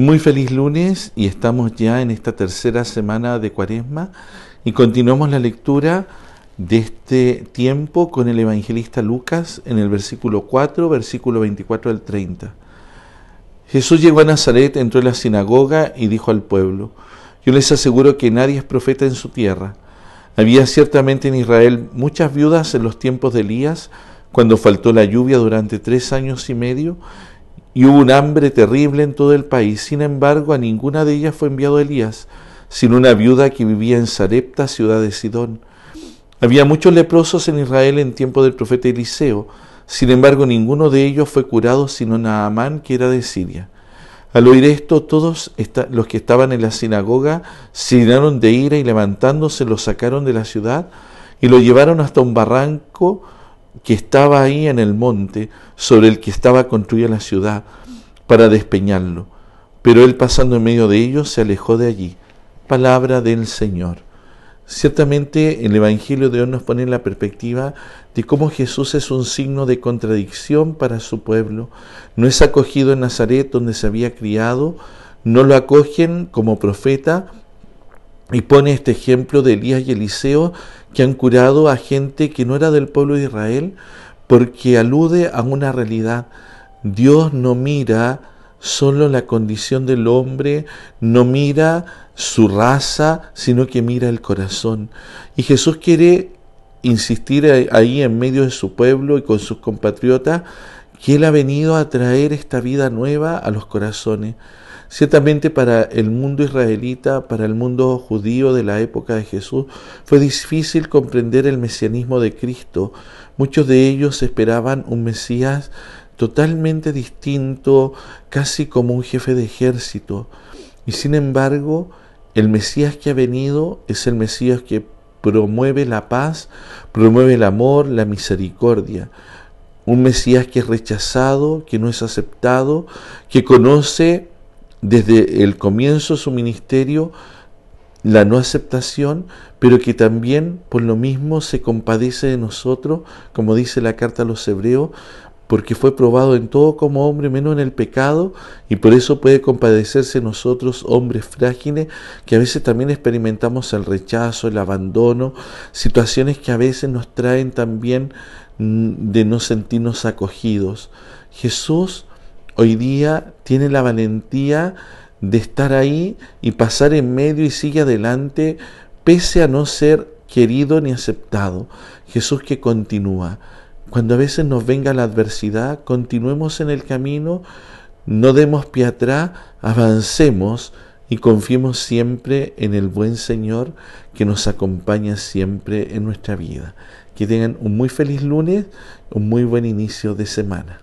Muy feliz lunes y estamos ya en esta tercera semana de Cuaresma y continuamos la lectura de este tiempo con el evangelista Lucas en el versículo 4, versículo 24 al 30. Jesús llegó a Nazaret, entró en la sinagoga y dijo al pueblo, yo les aseguro que nadie es profeta en su tierra. Había ciertamente en Israel muchas viudas en los tiempos de Elías, cuando faltó la lluvia durante tres años y medio, y hubo un hambre terrible en todo el país. Sin embargo, a ninguna de ellas fue enviado Elías, sino una viuda que vivía en Sarepta, ciudad de Sidón. Había muchos leprosos en Israel en tiempo del profeta Eliseo. Sin embargo, ninguno de ellos fue curado, sino Naamán, que era de Siria. Al oír esto, todos los que estaban en la sinagoga se llenaron de ira y levantándose lo sacaron de la ciudad y lo llevaron hasta un barranco que estaba ahí en el monte sobre el que estaba construida la ciudad para despeñarlo. Pero él pasando en medio de ellos se alejó de allí. Palabra del Señor. Ciertamente el Evangelio de hoy nos pone en la perspectiva de cómo Jesús es un signo de contradicción para su pueblo. No es acogido en Nazaret donde se había criado, no lo acogen como profeta, y pone este ejemplo de Elías y Eliseo que han curado a gente que no era del pueblo de Israel porque alude a una realidad. Dios no mira solo la condición del hombre, no mira su raza, sino que mira el corazón. Y Jesús quiere insistir ahí en medio de su pueblo y con sus compatriotas que Él ha venido a traer esta vida nueva a los corazones. Ciertamente para el mundo israelita, para el mundo judío de la época de Jesús, fue difícil comprender el mesianismo de Cristo. Muchos de ellos esperaban un Mesías totalmente distinto, casi como un jefe de ejército. Y sin embargo, el Mesías que ha venido es el Mesías que promueve la paz, promueve el amor, la misericordia. Un Mesías que es rechazado, que no es aceptado, que conoce desde el comienzo de su ministerio la no aceptación, pero que también por lo mismo se compadece de nosotros, como dice la carta a los hebreos, porque fue probado en todo como hombre, menos en el pecado, y por eso puede compadecerse de nosotros, hombres frágiles, que a veces también experimentamos el rechazo, el abandono, situaciones que a veces nos traen también mm, de no sentirnos acogidos. Jesús hoy día tiene la valentía de estar ahí y pasar en medio y sigue adelante pese a no ser querido ni aceptado. Jesús que continúa. Cuando a veces nos venga la adversidad, continuemos en el camino, no demos pie atrás, avancemos y confiemos siempre en el buen Señor que nos acompaña siempre en nuestra vida. Que tengan un muy feliz lunes, un muy buen inicio de semana.